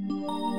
Música